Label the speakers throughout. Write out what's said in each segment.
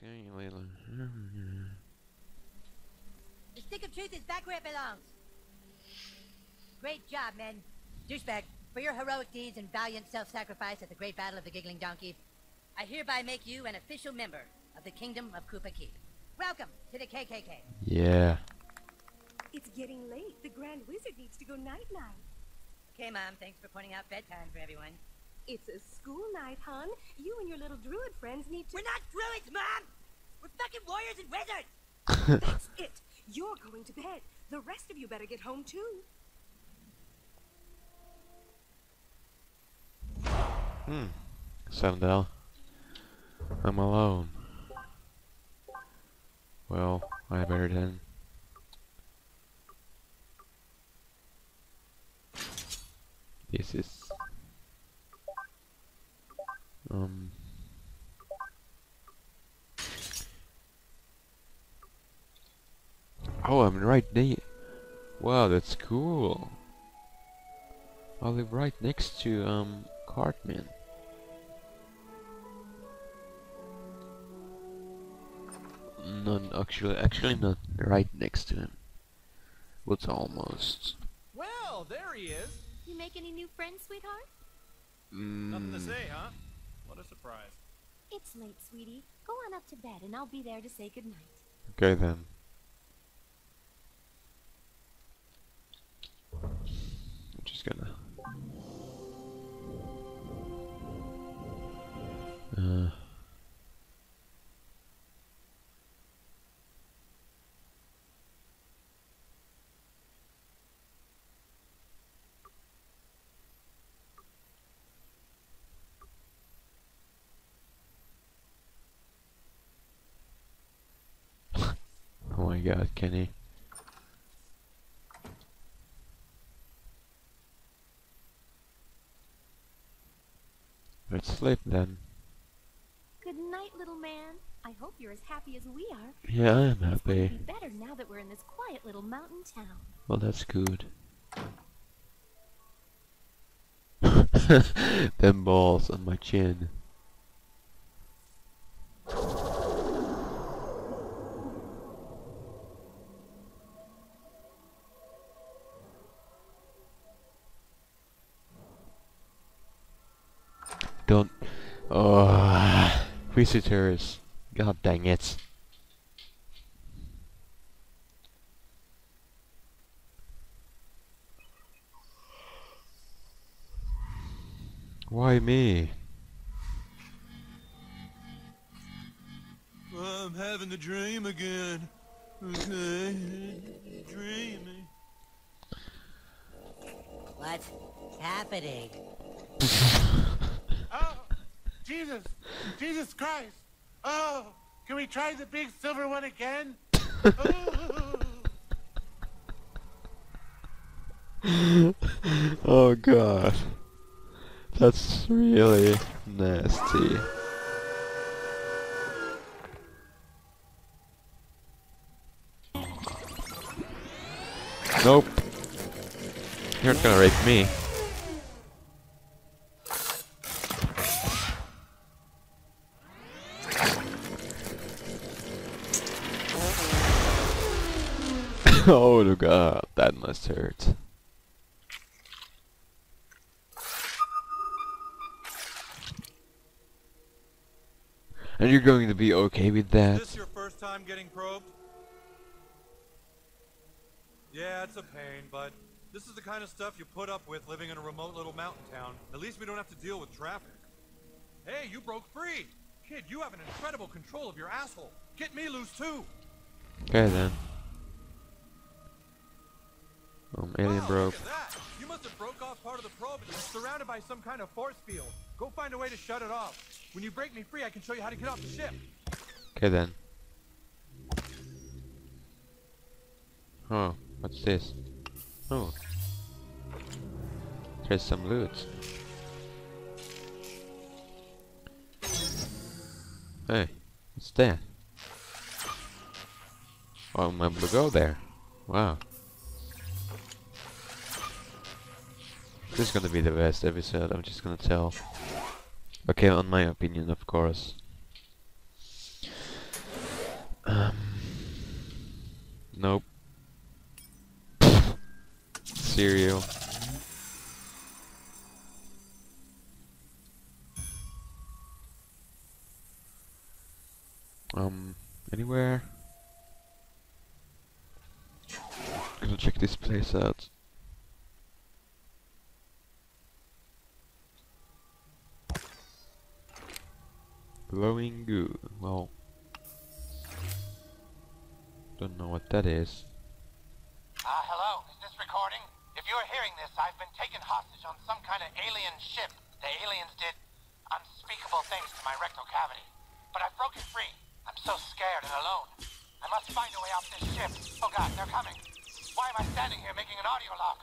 Speaker 1: getting a little.
Speaker 2: The stick of truth is back where it belongs. Great job, men. Douchebag, for your heroic deeds and valiant self-sacrifice at the Great Battle of the Giggling Donkey, I hereby make you an official member of the Kingdom of Kupa Keep. Welcome to the KKK.
Speaker 1: Yeah.
Speaker 3: It's getting late. The Grand Wizard needs to go night-night.
Speaker 2: Okay, Mom, thanks for pointing out bedtime for everyone.
Speaker 3: It's a school night, hon. You and your little druid friends need to...
Speaker 2: We're not druids, Mom! We're fucking warriors and wizards!
Speaker 3: That's it. You're going to bed. The rest of you better get home, too.
Speaker 1: Hmm. Sandel. I'm alone. Well, I better then. This is um Oh, I'm right there. Wow, that's cool. I live right next to um Cartman. Not actually, actually not right next to him. But almost.
Speaker 4: Well, there he is.
Speaker 3: You make any new friends, sweetheart?
Speaker 4: Nothing to
Speaker 1: Mm,
Speaker 4: say, huh? What a surprise.
Speaker 3: It's late, sweetie. Go on up to bed, and I'll be there to say goodnight.
Speaker 1: okay then. I'm just gonna. Uh. Oh my god, Kenny. Let's sleep then.
Speaker 3: Good night, little man. I hope you're as happy as we are.
Speaker 1: Yeah, I am
Speaker 3: It's going to
Speaker 1: happy.
Speaker 3: be better now that we're in this quiet little mountain town.
Speaker 1: Well, that's good. Them balls on my chin. Don't. Oh, visitors. God dang it. Why me?
Speaker 4: I'm having a dream again. Okay, dreaming.
Speaker 2: What's happening?
Speaker 5: Jesus, Jesus Christ. Oh, can we try the big silver one again? Oh
Speaker 1: god. That's really nasty. Nope. You're not gonna rape me. oh god, that must hurt. And you're going to be okay with
Speaker 4: Is
Speaker 1: that?
Speaker 4: this your first time getting probed? Yeah, it's a pain, but this is the kind of stuff you put up with living in a remote little mountain town. At least we don't have to deal with traffic. Hey, you broke free! Kid, you have an incredible control of your asshole. Get me loose too!
Speaker 1: Okay then. Um, alien
Speaker 4: wow, at that! You must have broke off part of the probe and it's surrounded by some kind of force field. Go find a way to shut it off. When you break me free, I can show you how to get off the ship.
Speaker 1: Okay then. Oh, what's this? Oh. There's some loot. Hey, what's that? Oh, I'm able to go there. Wow. This is gonna be the best episode, I'm just gonna tell. Okay, on my opinion, of course. Um. Nope. Cereal. Um, anywhere? Gonna check this place out. Glowing goo. Well, don't know what that is.
Speaker 6: Ah, hello. Is this recording? If you're hearing this, I've been taken hostage on some kind of alien ship. The aliens did unspeakable things to my rectal cavity. But I've broken free. I'm so scared and alone. I must find a way off this ship. Oh god, they're coming. Why am I standing here making an audio log?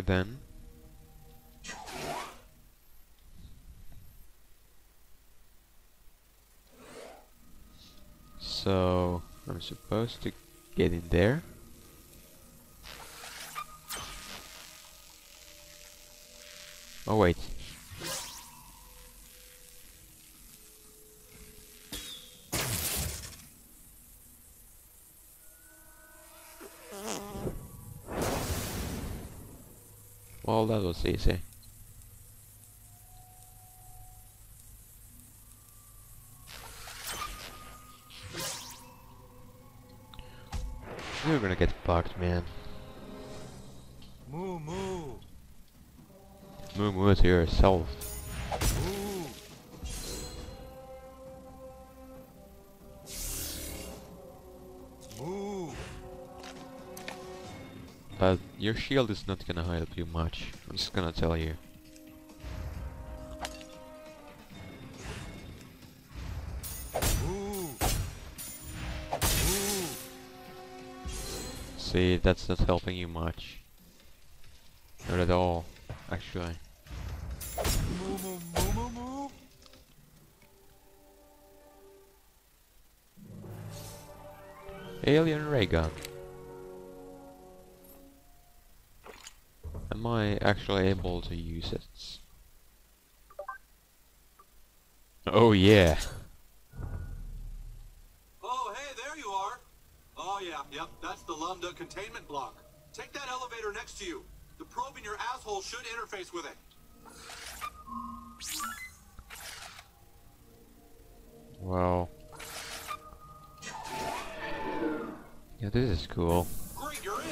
Speaker 1: Then. So I'm supposed to get in there. Oh wait. That was easy. You're gonna get fucked, man.
Speaker 7: Moo moo.
Speaker 1: Moo moo is yourself.
Speaker 7: Moo.
Speaker 1: Your shield is not gonna help you much. I'm just gonna tell you. See, that's not helping you much. Not at all, actually. Alien ray gun. Am I actually able to use it? Oh yeah.
Speaker 4: Oh, hey, there you are. Oh, yeah, yep, that's the Lambda containment block. Take that elevator next to you. The probe in your asshole should interface with it.
Speaker 1: Wow. Yeah, this is cool.
Speaker 4: Great, you're in.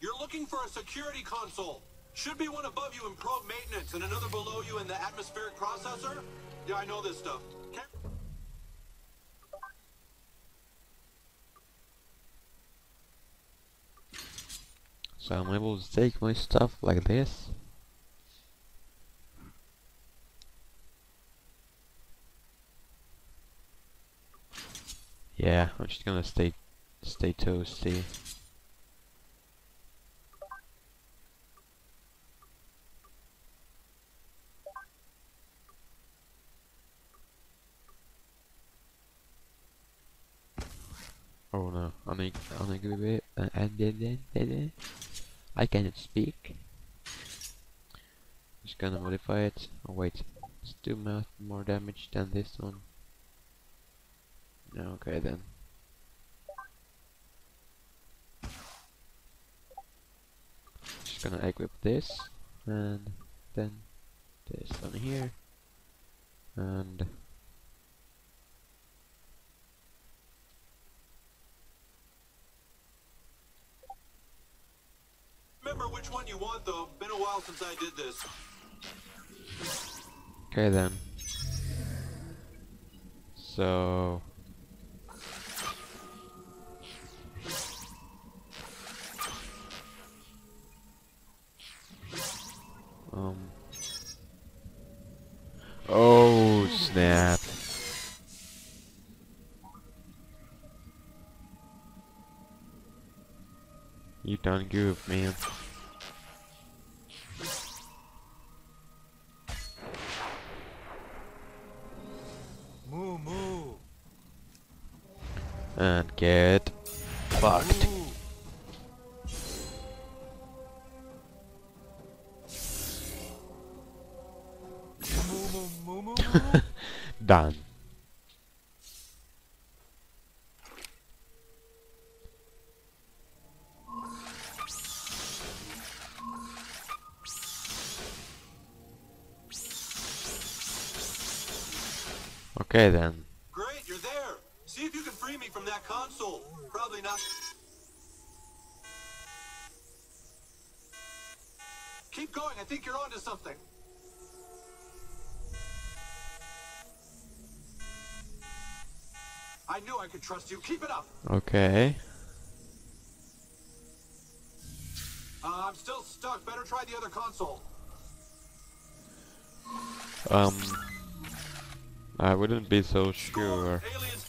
Speaker 4: You're looking for a security console. Should be one above you in probe maintenance and another below you in the atmospheric processor. Yeah, I know this stuff.
Speaker 1: So I'm able to take my stuff like this. Yeah, I'm just gonna stay stay toasty. Bit, uh, and then then I cannot speak. Just gonna modify it. Oh wait, let's do ma more damage than this one. Okay then. Just gonna equip this, and then this on here, and
Speaker 4: remember which one you want, though. Been a while since I did this.
Speaker 1: Okay then. So um Oh snap. You done goof, man. Get fucked. Done. Okay then.
Speaker 8: Not. Keep going. I think you're onto something. I knew I could trust you. Keep it up.
Speaker 1: Okay.
Speaker 8: Uh, I'm still stuck. Better try the other console.
Speaker 1: Um, I wouldn't be so sure.
Speaker 8: Aliens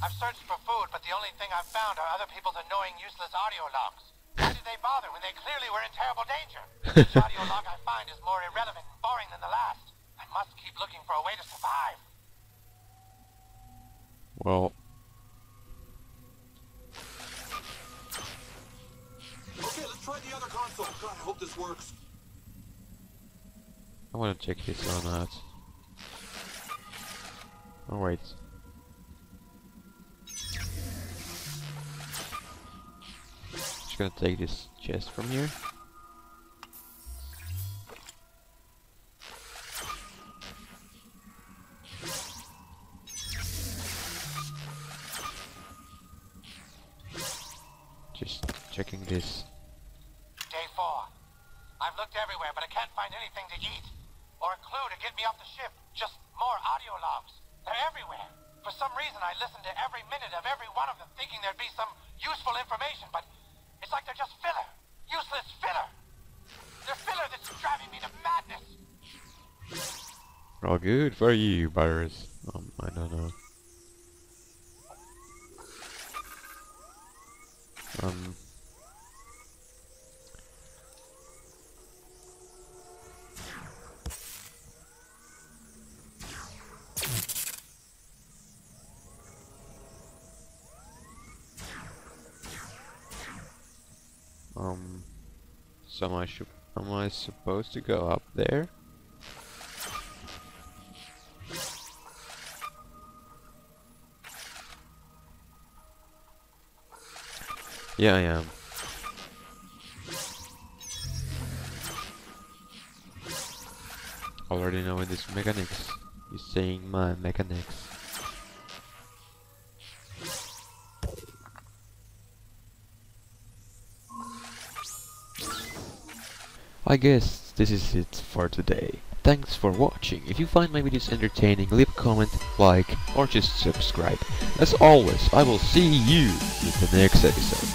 Speaker 6: I've searched for food, but the only thing I've found are other people's annoying, useless audio logs. Why did they bother when they clearly were in terrible danger? Each audio log I find is more irrelevant and boring than the last. I must keep looking for a way to survive.
Speaker 1: Well,
Speaker 8: Okay, let's try the other console. God, I hope this works.
Speaker 1: I want to check this one out. Oh wait. Gonna take this chest from here. Just checking this.
Speaker 6: Day four. I've looked everywhere, but I can't find anything to eat. Or a clue to get me off the ship. Just more audio logs. They're everywhere. For some reason, I listened to every minute of every one of them, thinking there'd be some useful information, but it's like they're just filler. Useless filler. They're filler that's driving me to madness.
Speaker 1: All good for you, Virus. Um, I don't know. Um. Um. So am I am I supposed to go up there? Yeah, I am. Already knowing this mechanics. You're saying my mechanics. I guess this is it for today. Thanks for watching. If you find my videos entertaining, leave a comment, like, or just subscribe. As always, I will see you in the next episode.